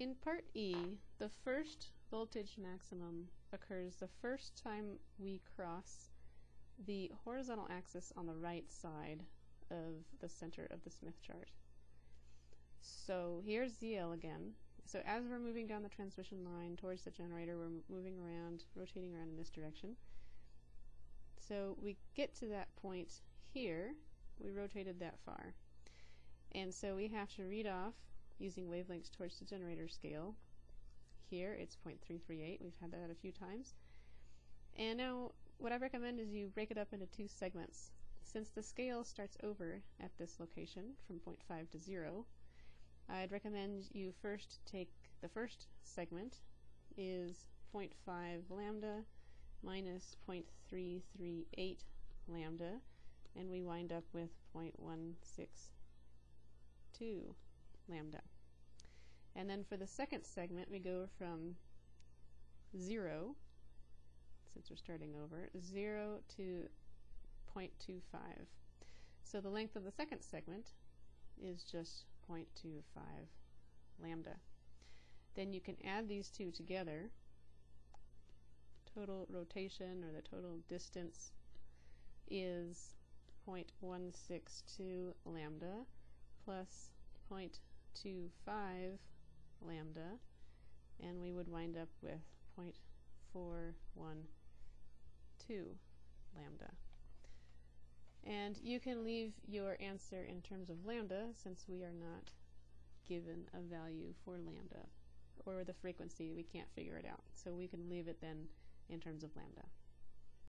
In part E, the first voltage maximum occurs the first time we cross the horizontal axis on the right side of the center of the Smith chart. So here's ZL again. So as we're moving down the transmission line towards the generator, we're moving around, rotating around in this direction. So we get to that point here, we rotated that far. And so we have to read off using wavelengths towards the generator scale. Here it's 0.338, we've had that a few times. And now what I recommend is you break it up into two segments. Since the scale starts over at this location from 0.5 to 0, I'd recommend you first take the first segment is 0.5 lambda minus 0.338 lambda and we wind up with 0.162 lambda. And then for the second segment we go from 0 since we're starting over 0 to 0.25. So the length of the second segment is just 0.25 lambda. Then you can add these two together. Total rotation or the total distance is 0.162 lambda plus 0.25 lambda and we would wind up with 0.412 lambda. And you can leave your answer in terms of lambda since we are not given a value for lambda or the frequency, we can't figure it out. So we can leave it then in terms of lambda.